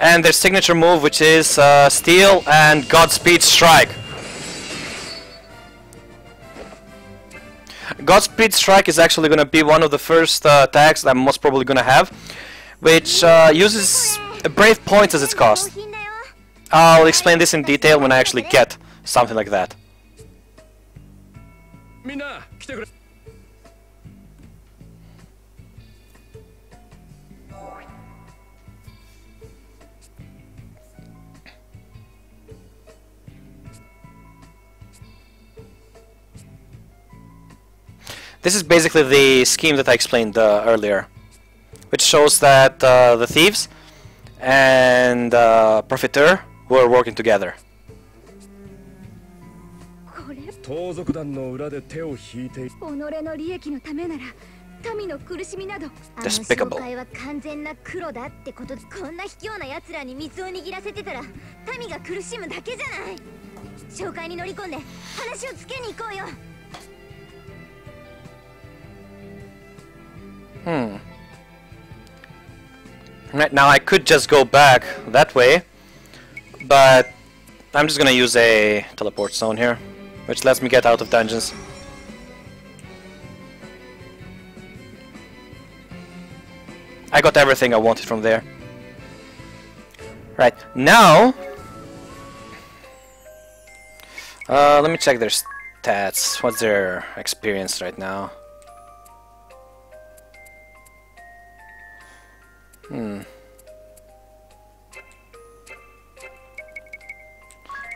and their signature move, which is uh, Steal and Godspeed Strike. Godspeed Strike is actually going to be one of the first uh, attacks that I'm most probably going to have, which uh, uses Brave points as its cost. I'll explain this in detail when I actually get something like that. This is basically the scheme that I explained uh, earlier, which shows that uh, the thieves and uh, Profiteur were working together. 盗賊団の裏で手を引いてい己の利益のためなら民の苦しみなどあの Despicable 紹介は完全な黒だってことでこんな卑怯な奴らに水を握らせてたら民が苦しむだけじゃない紹介に乗り込んで話をつけに行こうよ Hmm. Right now I could just go back that way, but I'm just gonna use a teleport zone here, which lets me get out of dungeons. I got everything I wanted from there. Right, now... Uh, let me check their stats. What's their experience right now? Hmm.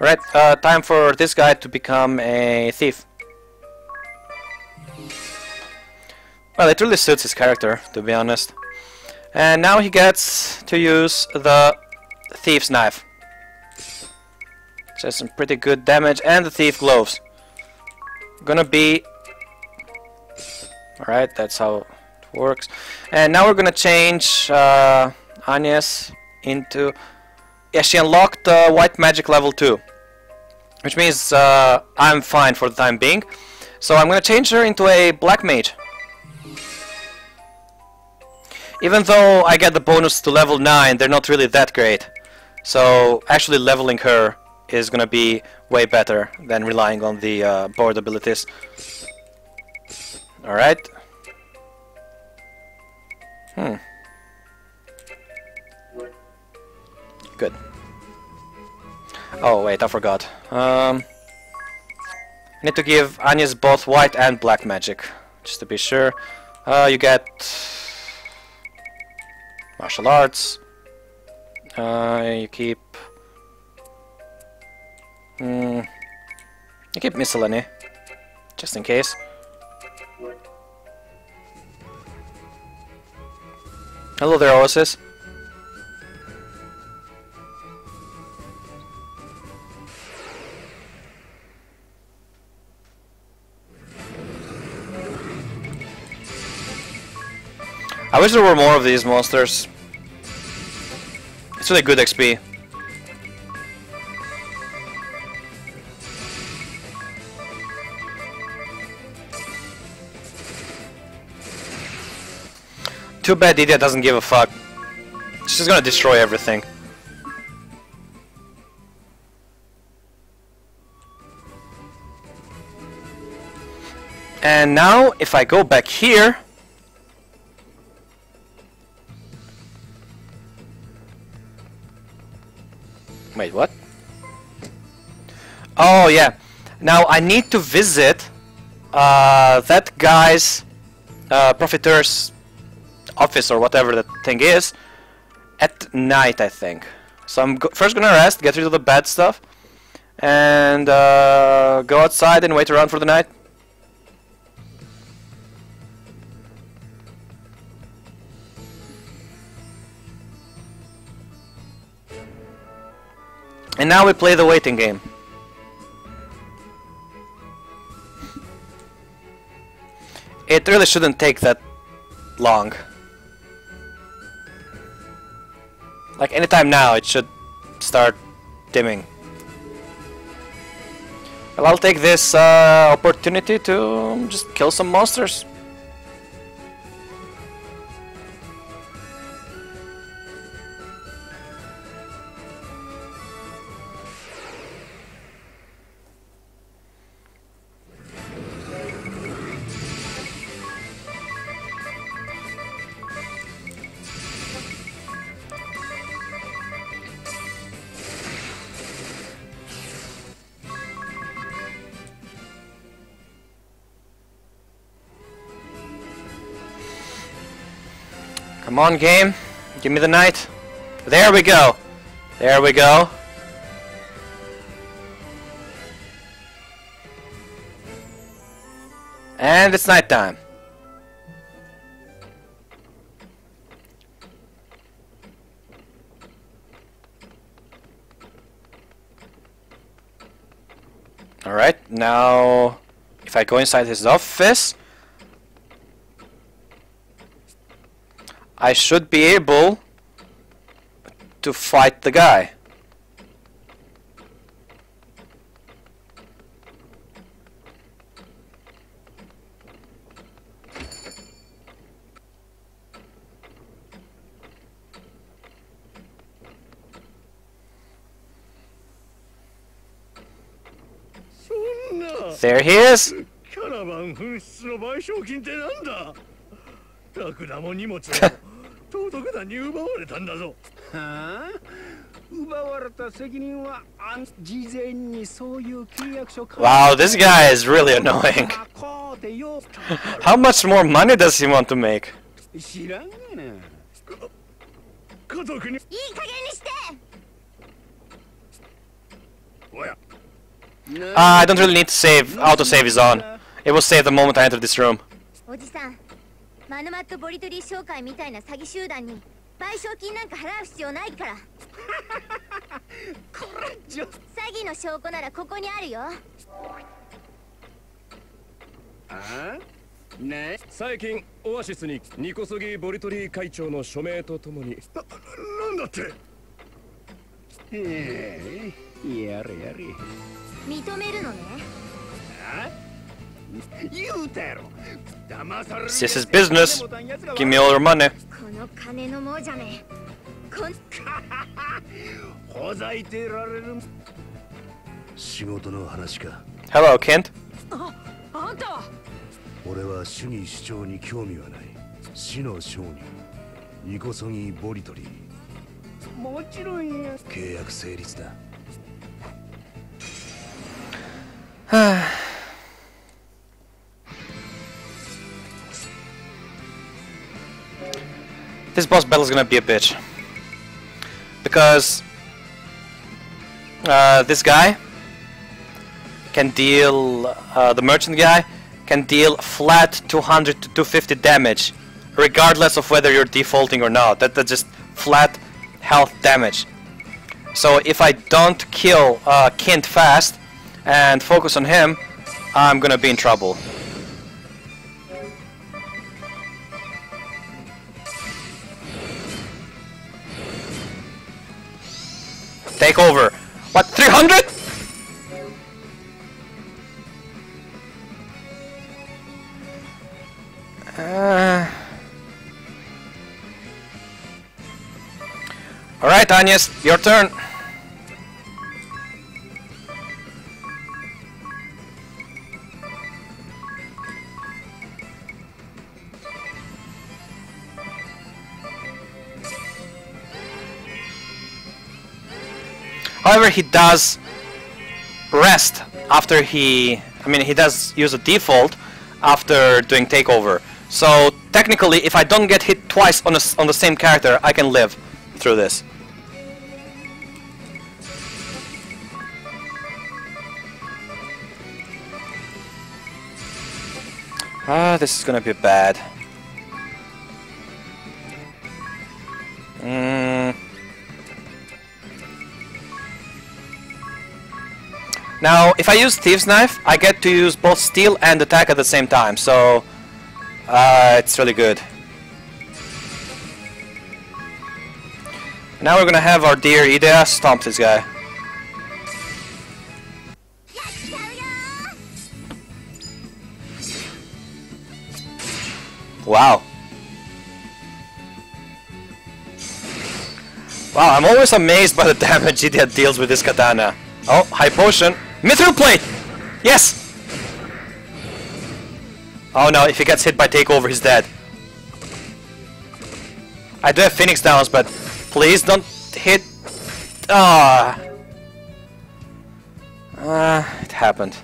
Right, uh, time for this guy to become a thief. Well, it really suits his character, to be honest. And now he gets to use the thief's knife. Just some pretty good damage, and the thief gloves. Gonna be... Alright, that's how works. And now we're gonna change uh, Agnes into... Yeah, she unlocked uh, White Magic level 2. Which means uh, I'm fine for the time being. So I'm gonna change her into a Black Mage. Even though I get the bonus to level 9, they're not really that great. So actually leveling her is gonna be way better than relying on the uh, board abilities. Alright. Hmm. Good. Oh wait, I forgot. Um, I need to give Agnes both white and black magic, just to be sure. Uh, you get martial arts. Uh, you keep. Mm, you keep miscellany, just in case. Hello there, Oasis. I wish there were more of these monsters. It's really good XP. Too bad Didia doesn't give a fuck. She's gonna destroy everything. And now, if I go back here... Wait, what? Oh, yeah. Now, I need to visit uh, that guy's uh, office or whatever that thing is at night, I think. So I'm go first gonna rest, get rid of the bad stuff, and uh, go outside and wait around for the night. And now we play the waiting game. It really shouldn't take that long. Like anytime now it should start dimming. Well, I'll take this uh, opportunity to just kill some monsters. Come on, game. Give me the night. There we go. There we go. And it's night time. Alright, now if I go inside his office, I should be able to fight the guy. There he is. キャラバン紛失の賠償金ってなんだラクダも荷物 も盗賊団に奪われたんだぞはあ奪われた責任はあん事前にそういう契約書 Wow, this guy is really annoying. こうでよ How much more money does he want to make? 知らんがな家族にいい加減にしておや Uh, I don't really need to save. Autosave is on. It will save the moment I enter this room. おじさん マヌマットボリトリー商会みたいな詐欺集団に賠償金なんか払う必要ないから。これじゃ詐欺の証拠ならここにあるよ。あ？ね？最近オアシスにニコソギボリトリー会長の署名とともに。ななんだって？ええ。やれやれ。認めるのね。言 うたやろ騙される This is business. Give me all your money. この金の亡者めこんほざいてられる仕事の話か Hello, Kent. あんたは俺は主義主張に興味はない死の商人ニコソギボリトリーもちろんや契約成立だ This boss battle is gonna be a bitch. Because uh, this guy can deal, uh, the merchant guy can deal flat 200 to 250 damage, regardless of whether you're defaulting or not. That, that's just flat health damage. So if I don't kill uh, Kint fast and focus on him, I'm gonna be in trouble. Take over. What, 300? Uh... Alright, Agnes, your turn. However, he does rest after he... I mean, he does use a default after doing takeover. So, technically, if I don't get hit twice on, a on the same character, I can live through this. Ah, this is gonna be bad. Now, if I use Thieves Knife, I get to use both steal and attack at the same time, so... Uh, it's really good. Now we're gonna have our dear Edea stomp this guy. Wow. Wow, I'm always amazed by the damage Edea deals with this katana. Oh, high potion. Mithril plate! Yes! Oh no, if he gets hit by takeover, he's dead. I do have Phoenix Downs, but please don't hit... Ah. Ah, it happened.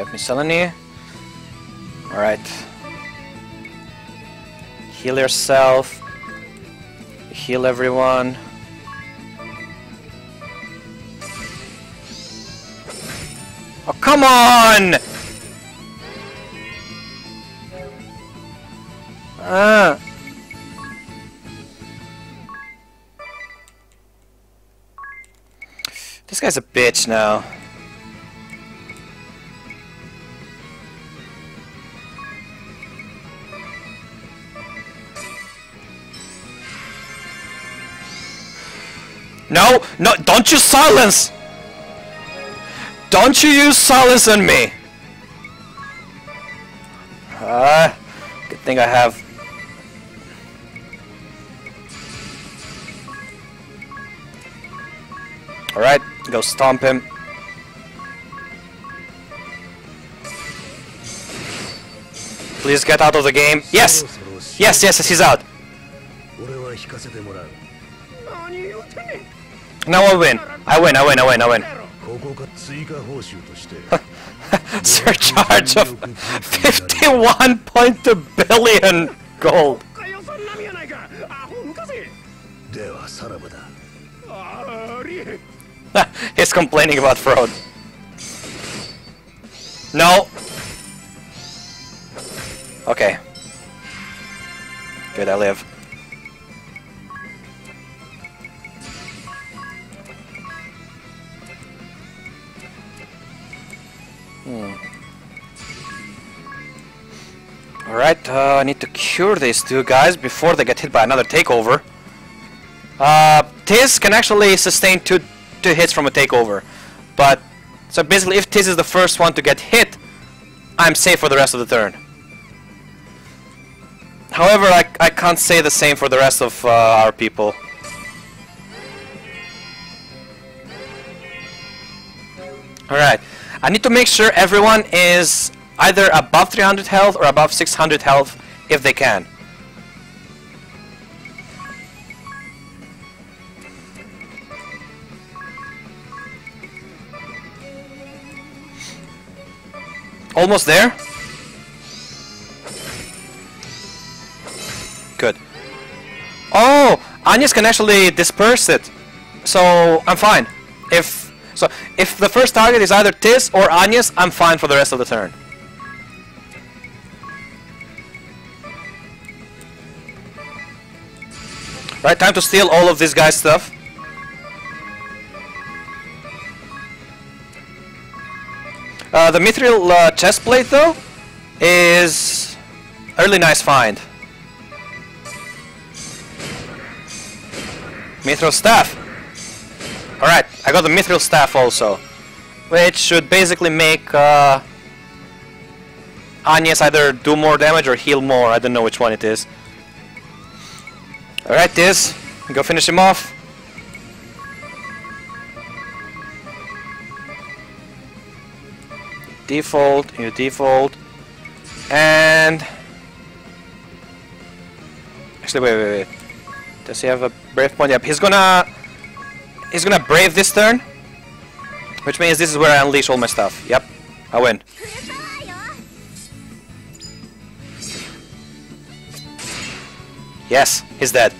Have miscellany. Alright. Heal yourself. Heal everyone. Oh, come on! Ah. This guy's a bitch now. No, no, don't you silence! Don't you use silence on me! Ah, uh, good thing I have... Alright, go stomp him. Please get out of the game. Yes! Yes, yes, yes, he's out! Now I win. I win, I win, I win, I win. Surcharge of 51.2 billion gold. He's complaining about fraud. No! Okay. Good, I live. Hmm. Alright, uh, I need to cure these two guys before they get hit by another takeover. Uh, Tiz can actually sustain two, two hits from a takeover. But, so basically if Tiz is the first one to get hit, I'm safe for the rest of the turn. However, I, I can't say the same for the rest of uh, our people. Alright, I need to make sure everyone is either above 300 health or above 600 health if they can. Almost there? Good. Oh! Agnes can actually disperse it. So, I'm fine. If so, if the first target is either Tiz or Agnes, I'm fine for the rest of the turn. Right, time to steal all of this guy's stuff. Uh, the mithril uh, chest plate, though, is a really nice find. Mithril staff. Alright, I got the mithril staff also. Which should basically make uh, Agnes either do more damage or heal more. I don't know which one it is. Alright, this. Go finish him off. Default, you default. And... Actually, wait, wait, wait. Does he have a brave point? Yep, he's gonna he's gonna brave this turn, which means this is where I unleash all my stuff. Yep, I win. Yes, he's dead.